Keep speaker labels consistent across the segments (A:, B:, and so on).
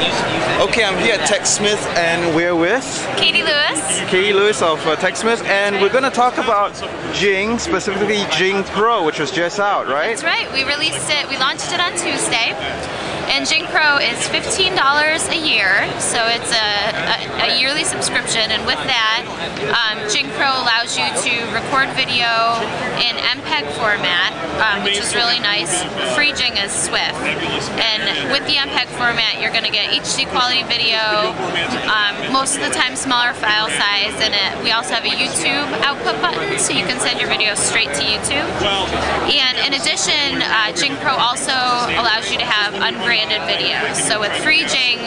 A: Okay, I'm here at TechSmith and we're with
B: Katie Lewis.
A: Katie Lewis of uh, TechSmith and we're going to talk about Jing, specifically Jing Pro, which was just out, right?
B: That's right. We released it, we launched it on Tuesday. And Jing Pro is $15 a year, so it's a, a, a yearly subscription. And with that, um, Jing Pro allows you to record video in MPEG format, um, which is really nice. Free Jing is Swift. And with the MPEG format, you're going to get HD quality video, um, most of the time smaller file size, and it, we also have a YouTube output button, so you can send your video straight to YouTube. And in addition, uh, Jing Pro also allows you to have unbranded videos. So with free Jing,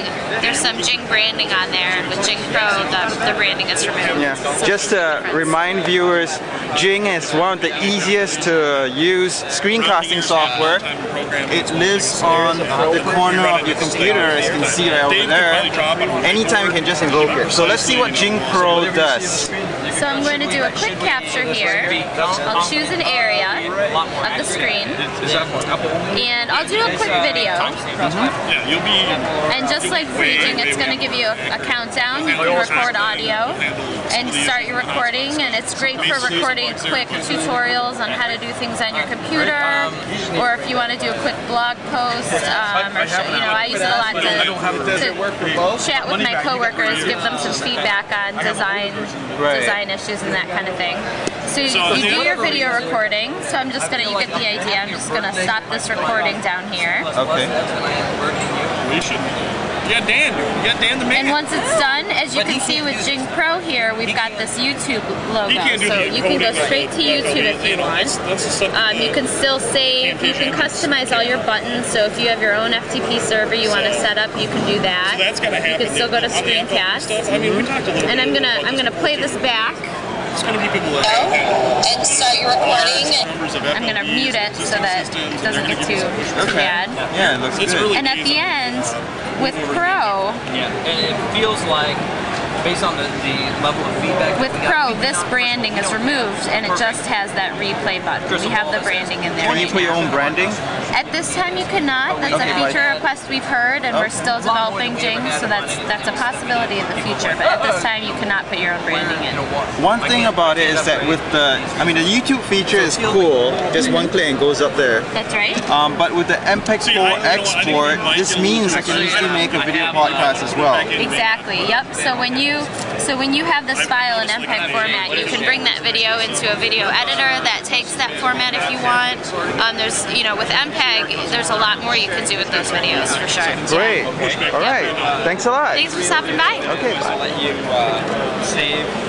B: there's some Jing branding on there, and with Jing Pro, the, the branding is removed.
A: Yeah. So Just to remind viewers, Jing is one of the easiest to use screencasting software. It lives on the corner of your computer, as you can see right over there. Anytime you can just invoke it. So let's see what Jing Pro does.
B: So I'm going to do a quick capture here. I'll choose an area of the screen. And I'll do a quick video. Mm-hmm. And just like reading, it's going to give you a, a countdown. You can record audio and start your recording. And it's great for recording quick tutorials on how to do things on your computer. Or if you want to do a quick blog post. Um, or show, you know, I use it a lot to, to chat with my coworkers, give them some feedback on design, design issues and that kind of thing. So you, you do your video recording. So I'm just gonna, you get the idea. I'm just gonna stop this recording down here.
A: Okay.
C: We should. You got Dan. You got Dan the man.
B: And once it's done, as you can see with Jing Pro here, we've got this YouTube logo. So you can go straight to YouTube if you want. Um, you can still save, you can customize all your buttons. So if you have your own FTP server you want to set up, you can do that. That's gonna happen. You can still go to screencast. And I'm gonna I'm gonna play this back.
C: It's going to be people
B: And start your recording. I'm going to mute it so that it doesn't get too, too bad.
A: Yeah, it looks good. Really
B: and at the end, uh, with Pro,
D: yeah, and it feels like based on the, the level of feedback.
B: With Pro, this branding is removed and it just has that replay button. We have the branding in there.
A: Can you put your own branding?
B: At this time you cannot. That's a feature request we've heard and we're still developing Jing, so that's that's a possibility in the future. But at this time you cannot put your own branding in.
A: One thing about it is that with the, I mean the YouTube feature is cool, just one click and goes up there.
B: That's right.
A: Um, but with the MPEG 4 export, this means I can easily make a video podcast as well.
B: Exactly, yep. So when you so when you have this file in MPEG format, you can bring that video into a video editor that takes that format if you want. Um, there's, you know, with MPEG, there's a lot more you can do with those videos for sure.
A: Great. All right. Thanks a lot.
B: Thanks for stopping by.
A: Okay. Bye.